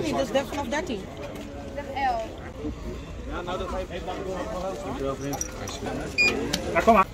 niet, dus vanaf 13. Ik zeg 11. Ja, nou dat heeft... Daar kom maar.